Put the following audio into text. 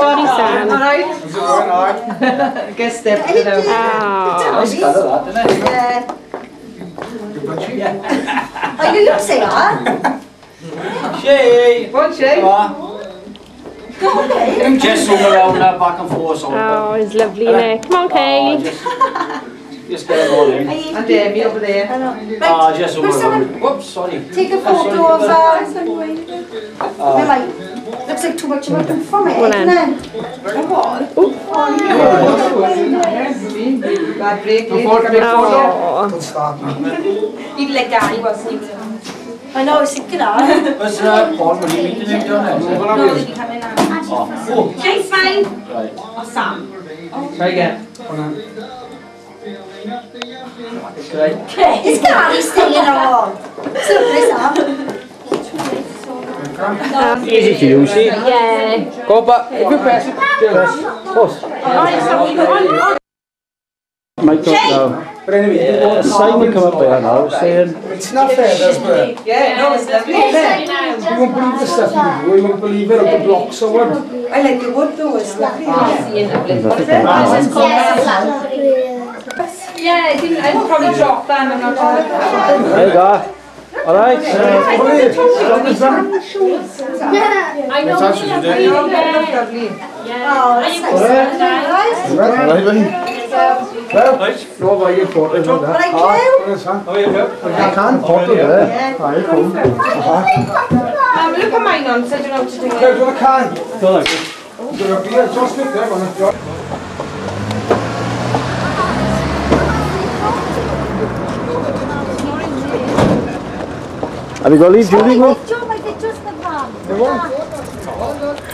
sorry, Sam. Guest step Je them. Oh. Yeah. Are you using that? Shay! What, Shay? Just swung around uh, back and forth. Oh, his lovely neck. Come on, Kay. Just, just get it all in. And Jamie over there. Ah, just swing Where's around. Whoops, sorry. Take a Ah, sorry, photo of that- um, Ah, Never mind. Looks like too much of a from it, Go on isn't then. it? Bad break. Before Oh. He'd let Gary, wasn't he? I know, I was thinking that. Was uh, Paul, were you meeting him down there? No, they'd be coming now. Oh, Jay's fine. right. Or Sam. Try again. Right. Is Gary staying on? Surprise, huh? Easy to use, see? Yeah. Go back. If you press it, just push. Mic up now. But anyway, Uh, Simon come up there now saying, it's not fair, does it? Yeah, no, it's isn't it? You won't believe the stuff you do, you won't believe it, up the blocks or what. I like the wood though, it's lovely. Yeah, I think I'd probably drop them and not try there you go. Alright, uh, I know. That's what you do. Oh, that looks lovely. Oh, that's nice. Well, no way you put it on But that. I do. Yes, huh? how you go? I can't put it there. Aye, come. Um, look at mine on, so I Have you got to leave?